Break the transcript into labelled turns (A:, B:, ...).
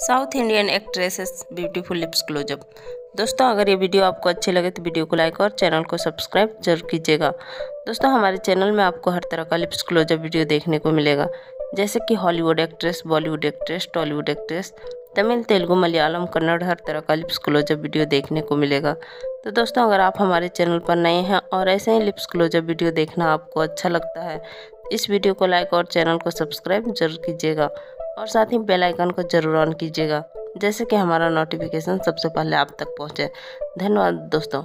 A: South Indian actresses beautiful lips close up. दोस्तों, अगर ये वीडियो आपको अच्छी लगे तो वीडियो को लाइक और चैनल को सब्सक्राइब ज़रूर कीजिएगा। दोस्तों, हमारे चैनल में आपको हर तरह का लिप्स क्लोजअप वीडियो देखने को मिलेगा, जैसे कि Hollywood actress, Bollywood actress, Tollywood actress, Tamil, Telugu, Malayalam, Kannada, हर तरह का लिप्स क्लोजअप वीडियो देखने को मिलेगा। तो दोस्तों, अगर आप हमारे चैनल पर नए हैं और ऐसे ही लिप्स क्लोजअप वीडियो देखना आपको अच्छा लगता है, इस वीडियो को लाइक और चैनल को सब्सक्राइब ज़रूर कीजिएगा। और साथ ही बेल आइकन को ज़रूर ऑन कीजिएगा, जैसे कि हमारा नोटिफिकेशन सबसे पहले आप तक पहुँचे। धन्यवाद दोस्तों।